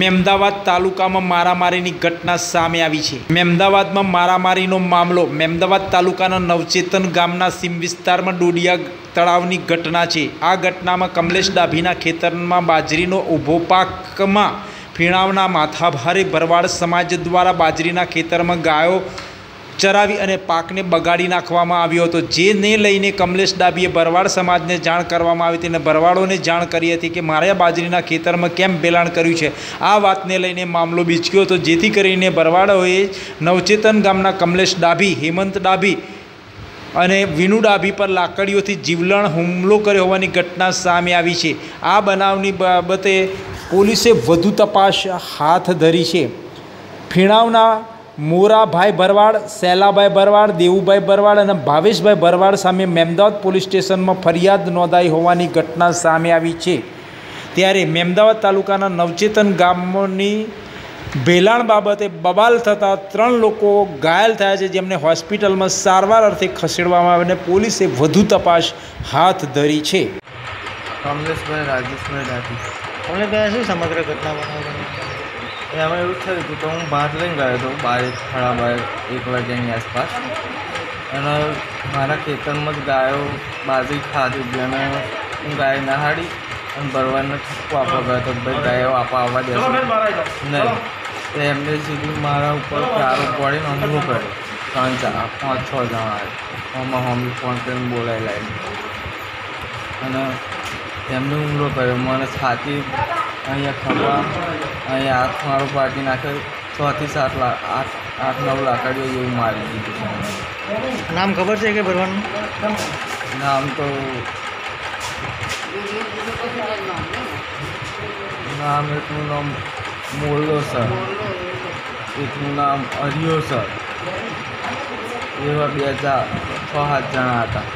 મેમદાવાદ તાલુકામાં મારામારીની ઘટના સામે આવી છે. મેમદાવાદમાં મારામારીનો મામલો મેમદાવાદ તાલુકાના નવચેતન ગામના સીમ વિસ્તારમાં ડોડિયા તળાવની ઘટના છે. આ ઘટનામાં કમલેશ ડાભીના ખેતરમાં બાજરીનો ઊભો પાકમાં ફીણાવના માથાભારે ભરવાડ સમાજ દ્વારા બાજરીના ખેતરમાં ગાયો ચરાવી અને પાકને બગાડી નાખવામાં આવ્યો હતો. જેને લઈને કમલેશ ડાબીએ ભરવાડ સમાજને જાણ કરવામાં આવી હતી અને ભરવાડોને જાણ કરી હતી કે મારે બાજરીના ખેતરમાં કેમ બેલાણ કર્યું છે. આ વાતને લઈને મામલો બીચક્યો હતો. જેથી કરીને ભરવાડોએ નવચેતન ગામના કમલેશ ડાભી હેમંત ડાભી અને વિનુ ડાભી પર લાકડીઓથી જીવલણ હુમલો કર્યો હોવાની ઘટના સામે આવી છે. આ બનાવની બાબતે પોલીસે વધુ તપાસ હાથ ધરી છે. ફીણાવના મોરાભાઈ ભરવાડ શૈલાભાઈ ભરવાડ દેવુભાઈ ભરવાડ અને ભાવેશભાઈ ભરવાડ સામે મેમદાવાદ પોલીસ સ્ટેશનમાં ફરિયાદ નોંધાઈ હોવાની ઘટના સામે આવી છે. ત્યારે મેમદાવાદ તાલુકાના નવચેતન ગામની ભેલાણ બાબતે બબાલ થતાં ત્રણ લોકો ઘાયલ થયા છે જેમને હોસ્પિટલમાં સારવાર અર્થે ખસેડવામાં આવે અને પોલીસે વધુ તપાસ હાથ ધરી છે. કમલેશભાઈ રાજેશભાઈ રાઠી. તમને કહે શું સમગ્ર ઘટના બનાવવાની એમાં એવું થયું હતું તો હું બહાર લઈને ગયો હતો બાર સાડા બાર એક વાગ્યાની આસપાસ. અને મારા ખેતરમાં જ ગાયો બાજરી ખાધી હતી અને હું ગાય નહાડી અને ભરવાડને ઠપકો આપવા ગયો હતો ભાઈ ગાયો આપવા આવવા દે. નહીં. તો એમને સીધું મારા ઉપર ચારો પડીને અનુભવ કર્યો. ત્રણ ચાર પાંચ છ જણા આમાં મમ્મી ફોન કરીને બોલાવી લાવી અને એમને હુમલો કર્યો. મને છાતી અહીંયા ખભા અહીંયા હાથ મારો પાટી નાખે છથી સાત લાખ આઠ આઠ નવ લાકડીઓ જેવું મારી દીધું નામ ખબર છે કે ભરવાનું? નામ તો નામ એટલું નામ મોલ્લો સર. એટલું નામ હરિયો સર. એવા બે ચાર છ સાત જણા હતા.